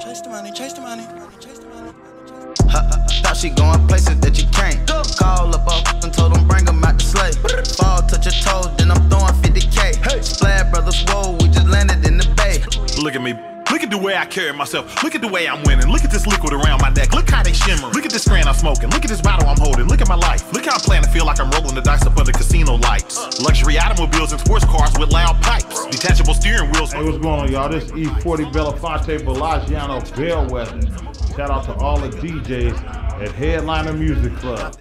Chase the money, chase the money, chase the money. Thought she going places that you can't. Call up off and told them bring 'em out the sleigh. Fall, touch your toes, then I'm throwing 50k. Splash brothers, whoa, we just landed in the bay. Look at me. Look at the way I carry myself. Look at the way I'm winning. Look at this liquid around my neck. Look how they shimmer. Look at this strand I'm smoking. Look at this bottle I'm holding. Look at my life. Look how I'm playing to feel like I'm rolling the dice up under casino lights. Uh. Luxury automobiles and sports cars with loud pipes. Detachable steering wheels. Hey, what's going on, y'all? This is E-40 Belafonte Bellagio Bellwether. Shout out to all the DJs at Headliner Music Club.